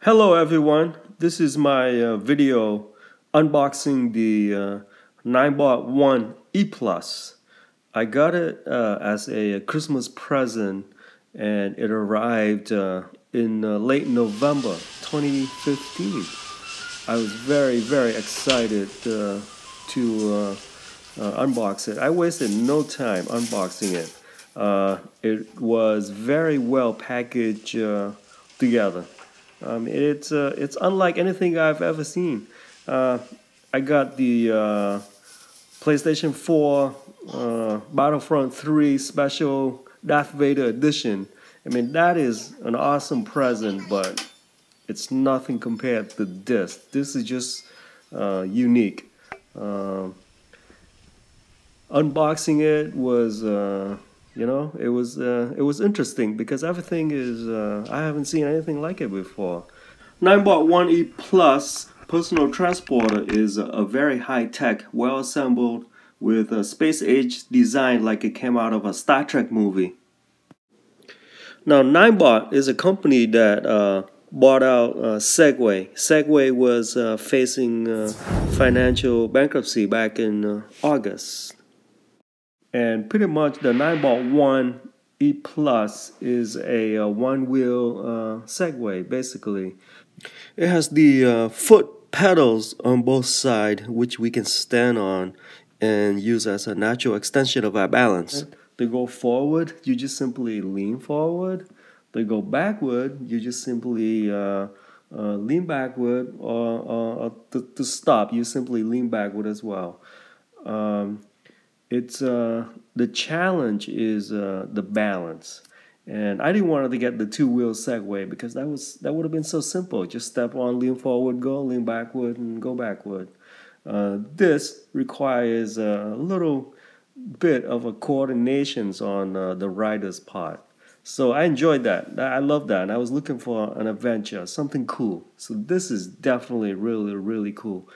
Hello everyone, this is my uh, video unboxing the uh, Ninebot 1 E Plus. I got it uh, as a Christmas present and it arrived uh, in uh, late November 2015. I was very very excited uh, to uh, unbox it. I wasted no time unboxing it. it was very well packaged together. Um, it's uh, it's unlike anything I've ever seen. Uh, I got the uh, PlayStation 4 uh, Battlefront 3 Special Darth Vader Edition. I mean that is an awesome present, but it's nothing compared to this. This is just uh, unique. Um, unboxing it was uh, you know it was uh, it was interesting because everything is uh, I haven't seen anything like it before. Ninebot 1E Plus personal transporter is a very high tech, well assembled with a space age design like it came out of a Star Trek movie. Now Ninebot is a company that uh, bought out uh, Segway. Segway was uh, facing uh, financial bankruptcy back in August and pretty much the Ninebot 1 E Plus is a, a one wheel uh, Segway basically. It has the uh, foot pedals on both sides, which we can stand on and use as a natural extension of our balance. They go forward, you just simply lean forward. They go backward, you just simply uh, uh, lean backward, or, or, or to, to, stop, you simply lean backward as well. Um, it's uh, the challenge is uh, the balance and I didn't want to get the two wheel Segway because that was that would have been so simple. Just step on, lean forward, go, lean backward, and go backward. Uh, this requires a little bit of a coordinations on uh, the rider's part. So I enjoyed that. I love that. And I was looking for an adventure, something cool. So this is definitely really, really cool.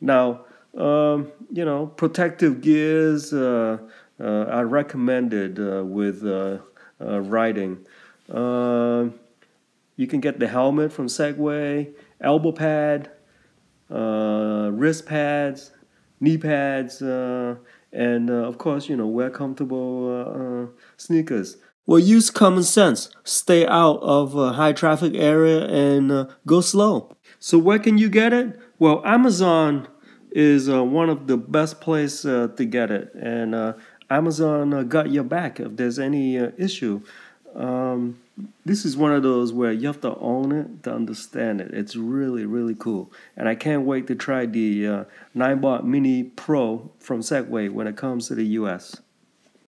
Now, um, you know, protective gears uh, uh, are recommended uh, with uh, riding. you can get the helmet from Segway, elbow pad, wrist pads, knee pads, and of course, you know, wear comfortable sneakers. Well, use common sense. Stay out of a high traffic area and uh, go slow. So where can you get it? Well, Amazon is uh, one of the best place uh, to get it, and uh, Amazon uh, got your back if there's any uh, issue. Um, this is one of those where you have to own it to understand it. It's really really cool, and I can't wait to try the uh, Ninebot Mini Pro from Segway when it comes to the U.S.